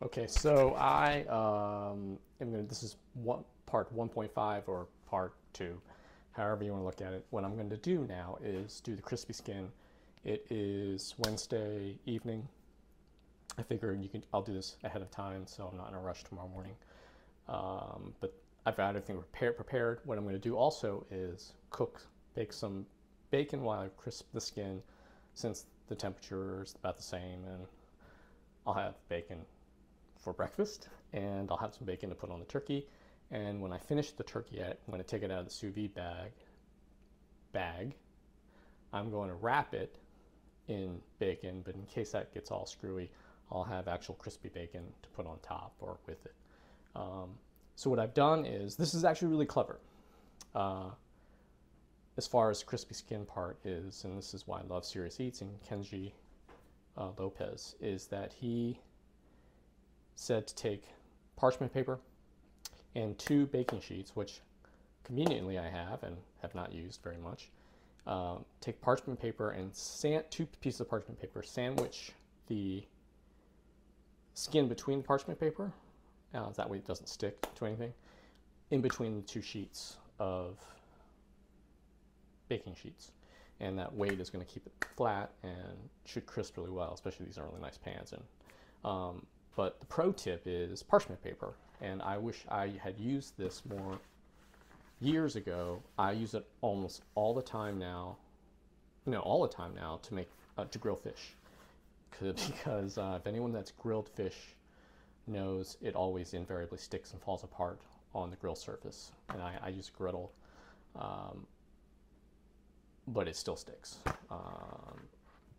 Okay, so I um, am going to, this is one, part 1.5 or part 2, however you want to look at it. What I'm going to do now is do the crispy skin. It is Wednesday evening. I figure you can, I'll do this ahead of time so I'm not in a rush tomorrow morning. Um, but I've got everything prepared, prepared. What I'm going to do also is cook, bake some bacon while I crisp the skin since the temperature is about the same and I'll have bacon for breakfast and I'll have some bacon to put on the turkey. And when I finish the turkey, I'm going to take it out of the sous vide bag. Bag. I'm going to wrap it in bacon, but in case that gets all screwy, I'll have actual crispy bacon to put on top or with it. Um, so what I've done is, this is actually really clever. Uh, as far as crispy skin part is, and this is why I love Serious Eats and Kenji uh, Lopez, is that he said to take parchment paper and two baking sheets, which conveniently I have and have not used very much. Um, take parchment paper and sand, two pieces of parchment paper, sandwich the skin between the parchment paper, uh, that way it doesn't stick to anything, in between the two sheets of baking sheets. And that weight is going to keep it flat and should crisp really well, especially these are really nice pans. And um, but the pro tip is parchment paper, and I wish I had used this more years ago. I use it almost all the time now, know, all the time now to make uh, to grill fish, because uh, if anyone that's grilled fish knows it always invariably sticks and falls apart on the grill surface, and I, I use a griddle, um, but it still sticks. Um,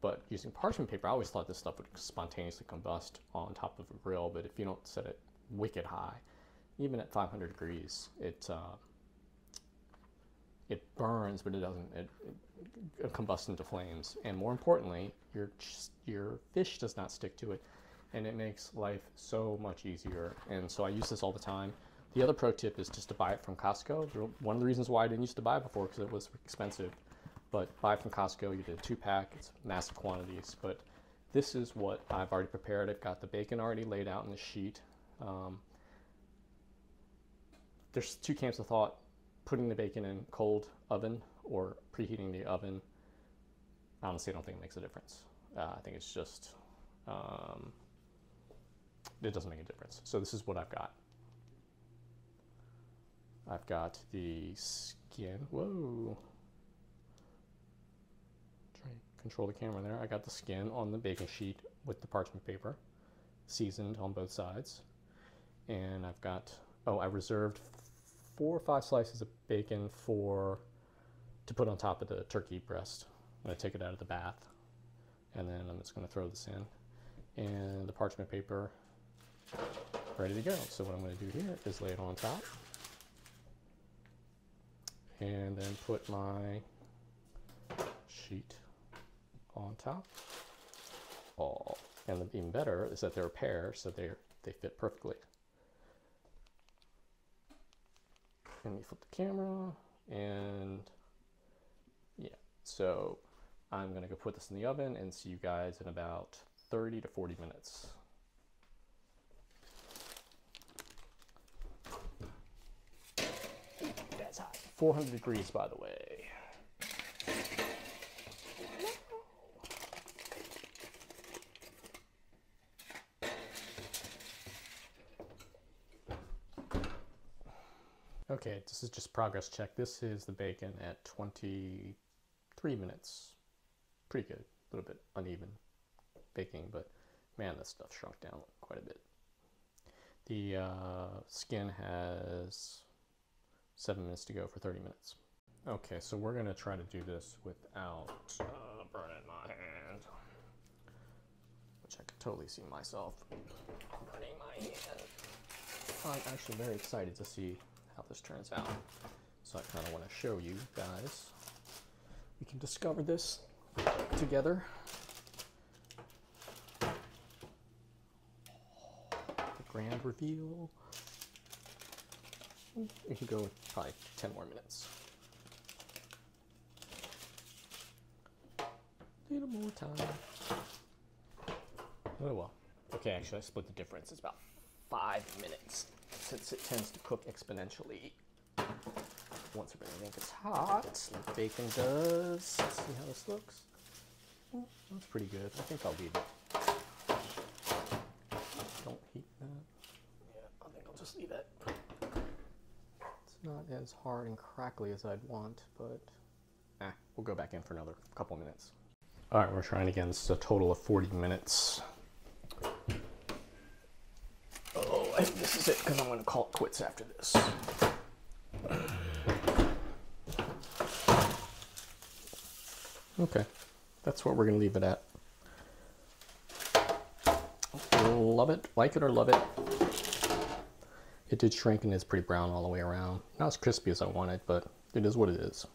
but using parchment paper, I always thought this stuff would spontaneously combust on top of a grill, but if you don't set it wicked high, even at 500 degrees, it uh, it burns, but it doesn't it, it combusts into flames. And more importantly, your your fish does not stick to it, and it makes life so much easier. And so I use this all the time. The other pro tip is just to buy it from Costco. One of the reasons why I didn't used to buy it before because it was expensive but buy from Costco. You did a two pack, it's massive quantities. But this is what I've already prepared. I've got the bacon already laid out in the sheet. Um, there's two camps of thought putting the bacon in cold oven or preheating the oven. Honestly, I don't think it makes a difference. Uh, I think it's just, um, it doesn't make a difference. So this is what I've got. I've got the skin. Whoa control the camera there. I got the skin on the baking sheet with the parchment paper, seasoned on both sides. And I've got, oh, I reserved four or five slices of bacon for, to put on top of the turkey breast. I'm gonna take it out of the bath and then I'm just gonna throw this in. And the parchment paper ready to go. So what I'm gonna do here is lay it on top and then put my sheet on top. Oh, and even better is that they're a pair, so they they fit perfectly. Let me flip the camera, and yeah, so I'm gonna go put this in the oven and see you guys in about 30 to 40 minutes. That's hot. 400 degrees, by the way. Okay, this is just progress check. This is the bacon at 23 minutes. Pretty good. A little bit uneven baking, but man, this stuff shrunk down quite a bit. The uh, skin has seven minutes to go for 30 minutes. Okay, so we're gonna try to do this without uh, burning my hand, which I can totally see myself burning my hand. I'm actually very excited to see how this turns out. So I kind of want to show you guys. We can discover this together. The grand reveal. We can go probably 10 more minutes. A little more time. Oh well, Okay, actually, I split the difference. It's about five minutes since it tends to cook exponentially once everything gets hot, like bacon does. Let's see how this looks. Oh, that's pretty good. I think I'll leave it. Don't heat that. Yeah, I think I'll just leave it. It's not as hard and crackly as I'd want, but ah, we'll go back in for another couple minutes. All right, we're trying again. This is a total of 40 minutes. Oh, Think this is it because I'm going to call it quits after this. Okay, that's what we're going to leave it at. Love it, like it or love it. It did shrink and is pretty brown all the way around. Not as crispy as I wanted, but it is what it is.